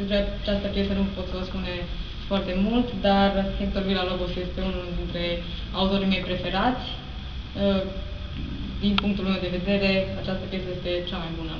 Despre această piesă nu pot să vă spune foarte mult, dar Hector Villa-Lobos este unul dintre autorii mei preferați. Ă, din punctul meu de vedere, această piesă este cea mai bună.